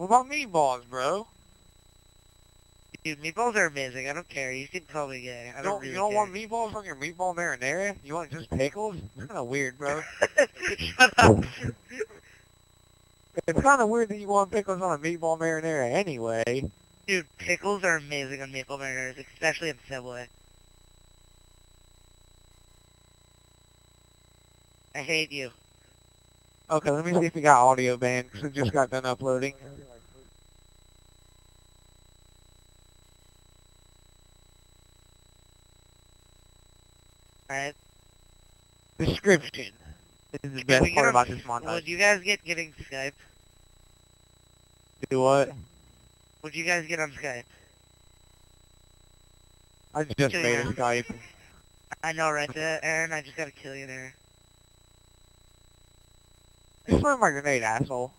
What about meatballs, bro? Dude, meatballs are amazing. I don't care. You can call me gay. I don't, don't, really you don't care. want meatballs on your meatball marinara? You want just pickles? It's kind of weird, bro. Shut up. it's kind of weird that you want pickles on a meatball marinara anyway. Dude, pickles are amazing on meatball marinaras, especially in Subway. I hate you. Okay, let me see if we got audio band, 'cause it just got done uploading. Alright? Description. This is the best part about this montage. Would you guys get getting Skype? Do what? Would you guys get on Skype? I just made a. Skype. I know, right, uh, Aaron? I just got to kill you there. Just throw my grenade, asshole.